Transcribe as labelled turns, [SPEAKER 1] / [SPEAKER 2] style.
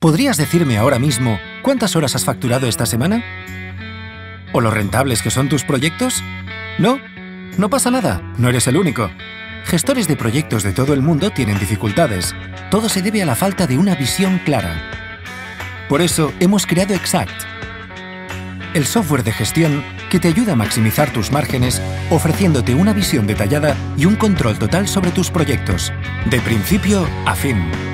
[SPEAKER 1] ¿Podrías decirme ahora mismo cuántas horas has facturado esta semana? ¿O lo rentables que son tus proyectos? ¿No? No pasa nada, no eres el único. Gestores de proyectos de todo el mundo tienen dificultades. Todo se debe a la falta de una visión clara. Por eso hemos creado Exact, el software de gestión que te ayuda a maximizar tus márgenes ofreciéndote una visión detallada y un control total sobre tus proyectos, de principio a fin.